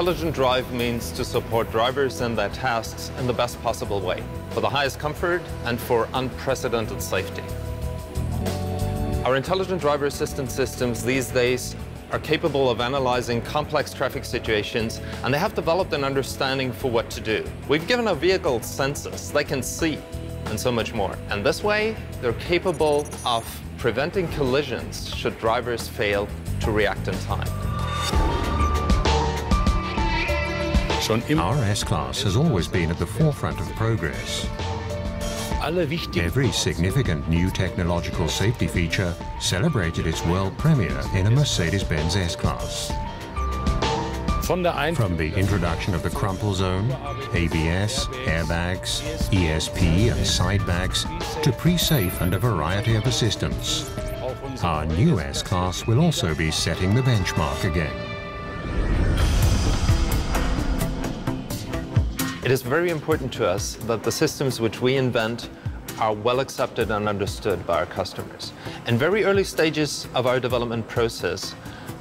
Intelligent drive means to support drivers in their tasks in the best possible way, for the highest comfort and for unprecedented safety. Our intelligent driver assistance systems these days are capable of analyzing complex traffic situations, and they have developed an understanding for what to do. We've given our vehicles sensors they can see, and so much more. And this way, they're capable of preventing collisions should drivers fail to react in time. Our S-Class has always been at the forefront of progress. Every significant new technological safety feature celebrated its world premiere in a Mercedes-Benz S-Class. From the introduction of the crumple zone, ABS, airbags, ESP and side bags, to pre-safe and a variety of assistance. Our new S-Class will also be setting the benchmark again. It is very important to us that the systems which we invent are well accepted and understood by our customers. In very early stages of our development process,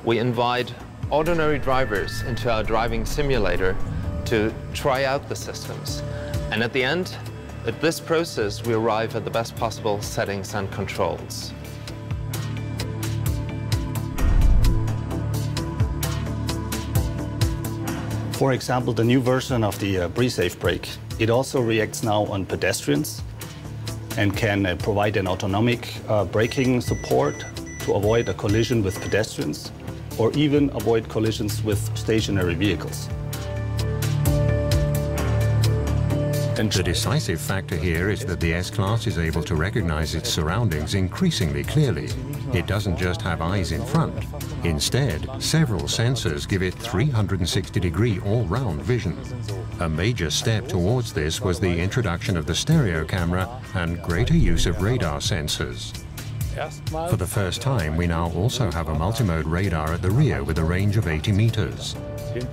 we invite ordinary drivers into our driving simulator to try out the systems. And at the end, at this process, we arrive at the best possible settings and controls. For example, the new version of the uh, pre-safe brake. It also reacts now on pedestrians and can uh, provide an autonomic uh, braking support to avoid a collision with pedestrians or even avoid collisions with stationary vehicles. The decisive factor here is that the S-Class is able to recognize its surroundings increasingly clearly. It doesn't just have eyes in front. Instead, several sensors give it 360-degree all-round vision. A major step towards this was the introduction of the stereo camera and greater use of radar sensors. For the first time, we now also have a multimode radar at the rear with a range of 80 meters.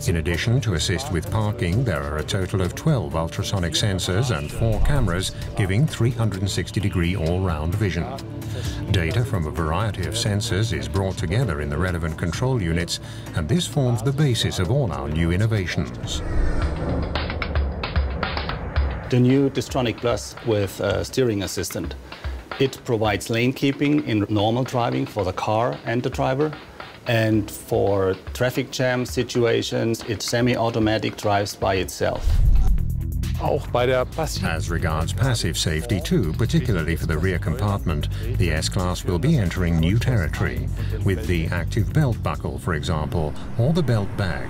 In addition to assist with parking, there are a total of 12 ultrasonic sensors and four cameras giving 360-degree all-round vision. Data from a variety of sensors is brought together in the relevant control units, and this forms the basis of all our new innovations. The new Distronic Plus with steering assistant. It provides lane keeping in normal driving for the car and the driver, and for traffic jam situations, it semi-automatic drives by itself. As regards passive safety too, particularly for the rear compartment, the S-Class will be entering new territory, with the active belt buckle, for example, or the belt bag.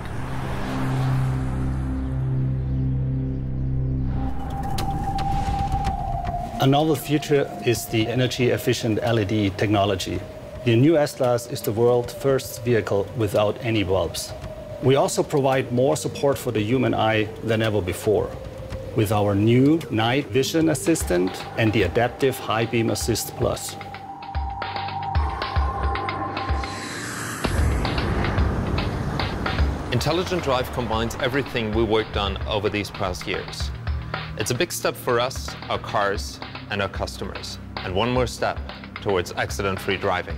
A novel feature is the energy-efficient LED technology. The new S-Class is the world's first vehicle without any bulbs. We also provide more support for the human eye than ever before with our new night vision assistant and the adaptive high beam assist plus. Intelligent Drive combines everything we worked on over these past years. It's a big step for us, our cars, and our customers, and one more step towards accident-free driving.